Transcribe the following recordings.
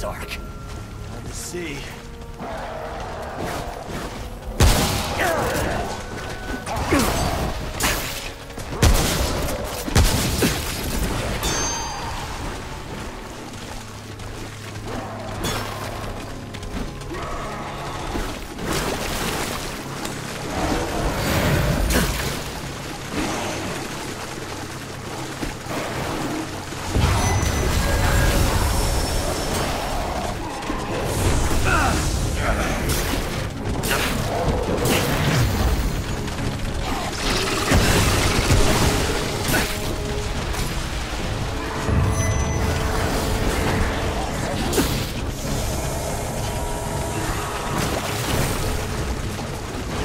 dark. Hard to see.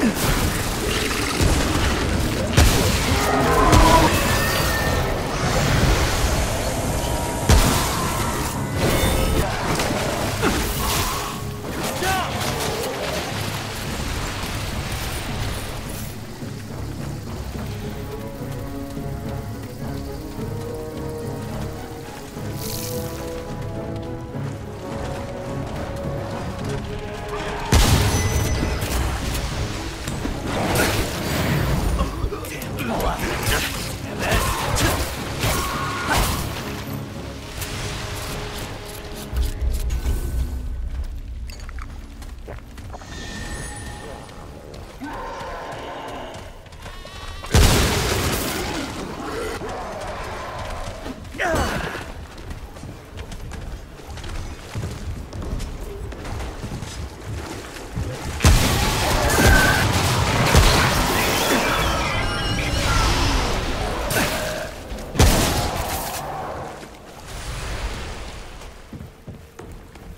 you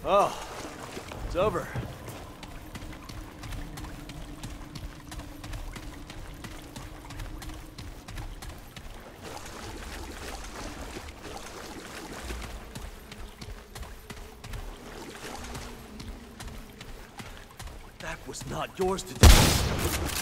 Oh, it's over. That was not yours to do.